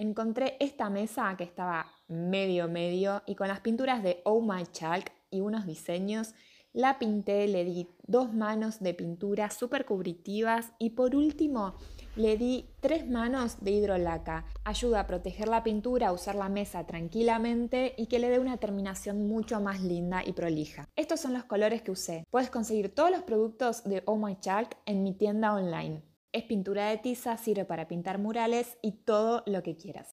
encontré esta mesa que estaba medio medio y con las pinturas de Oh My Chalk y unos diseños la pinté, le di dos manos de pintura súper cubritivas y por último le di tres manos de hidrolaca. Ayuda a proteger la pintura, a usar la mesa tranquilamente y que le dé una terminación mucho más linda y prolija. Estos son los colores que usé. Puedes conseguir todos los productos de Oh My Chalk en mi tienda online. Es pintura de tiza, sirve para pintar murales y todo lo que quieras.